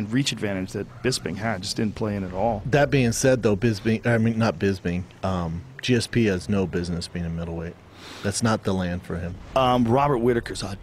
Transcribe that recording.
and reach advantage that Bisping had. Just didn't play in at all. That being said, though, Bisping, I mean, not Bisping, um, GSP has no business being a middleweight. That's not the land for him. Um, Robert Whitaker's a